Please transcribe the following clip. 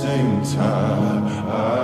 same time. I